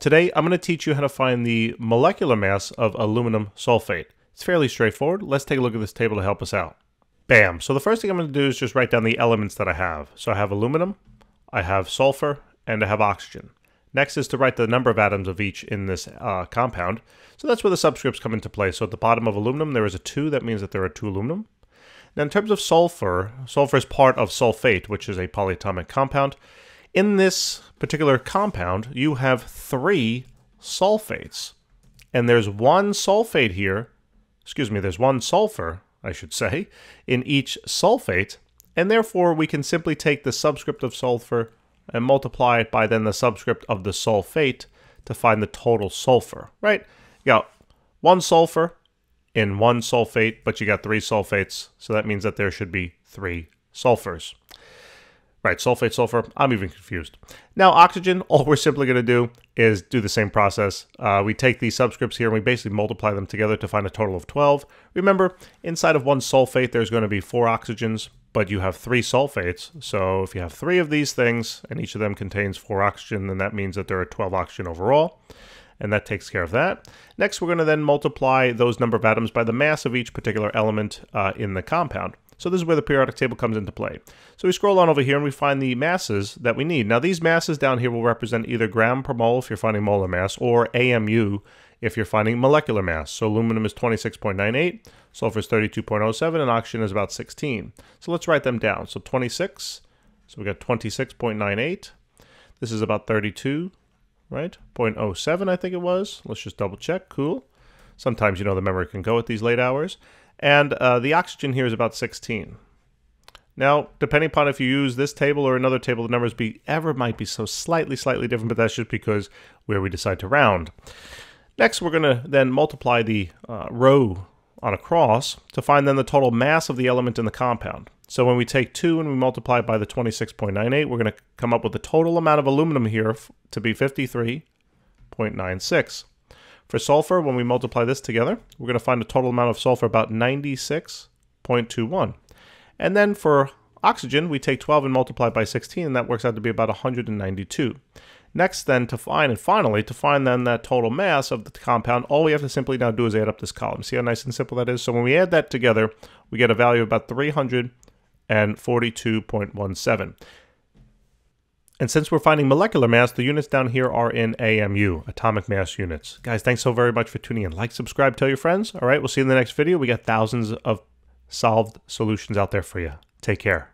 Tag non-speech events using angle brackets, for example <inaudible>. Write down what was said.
Today, I'm going to teach you how to find the molecular mass of aluminum sulfate. It's fairly straightforward. Let's take a look at this table to help us out. Bam. So the first thing I'm going to do is just write down the elements that I have. So I have aluminum, I have sulfur, and I have oxygen. Next is to write the number of atoms of each in this uh, compound. So that's where the subscripts come into play. So at the bottom of aluminum, there is a 2. That means that there are two aluminum. Now in terms of sulfur, sulfur is part of sulfate, which is a polyatomic compound. In this particular compound, you have three sulfates. And there's one sulfate here, excuse me, there's one sulfur, I should say, in each sulfate. And therefore, we can simply take the subscript of sulfur and multiply it by then the subscript of the sulfate to find the total sulfur, right? You got one sulfur in one sulfate, but you got three sulfates, so that means that there should be three sulfurs. Right, sulfate, sulfur, I'm even confused. Now, oxygen, <laughs> all we're simply going to do is do the same process. Uh, we take these subscripts here and we basically multiply them together to find a total of 12. Remember, inside of one sulfate, there's going to be four oxygens, but you have three sulfates. So if you have three of these things and each of them contains four oxygen, then that means that there are 12 oxygen overall. And that takes care of that. Next, we're going to then multiply those number of atoms by the mass of each particular element uh, in the compound. So this is where the periodic table comes into play. So we scroll on over here and we find the masses that we need. Now these masses down here will represent either gram per mole if you're finding molar mass or AMU if you're finding molecular mass. So aluminum is 26.98, sulfur is 32.07, and oxygen is about 16. So let's write them down. So 26, so we got 26.98. This is about 32, right? 0.07 I think it was. Let's just double check. Cool. Sometimes, you know, the memory can go at these late hours. And uh, the oxygen here is about 16. Now, depending upon if you use this table or another table, the numbers be ever might be so slightly, slightly different, but that's just because where we decide to round. Next, we're going to then multiply the uh, row on a cross to find then the total mass of the element in the compound. So when we take 2 and we multiply by the 26.98, we're going to come up with the total amount of aluminum here to be 53.96. For sulfur, when we multiply this together, we're going to find a total amount of sulfur about 96.21. And then for oxygen, we take 12 and multiply by 16, and that works out to be about 192. Next then to find, and finally, to find then that total mass of the compound, all we have to simply now do is add up this column. See how nice and simple that is? So when we add that together, we get a value of about 342.17. And since we're finding molecular mass, the units down here are in AMU, atomic mass units. Guys, thanks so very much for tuning in. Like, subscribe, tell your friends. All right, we'll see you in the next video. We got thousands of solved solutions out there for you. Take care.